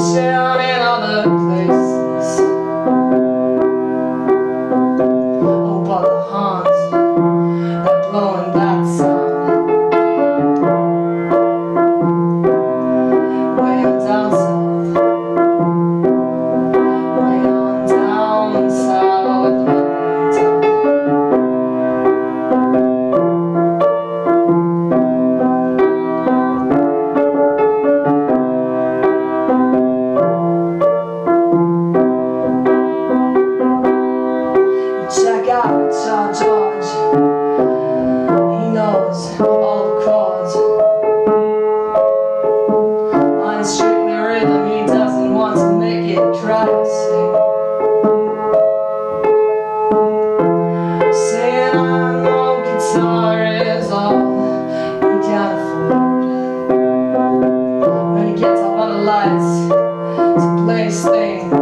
shout Let's, let's thing.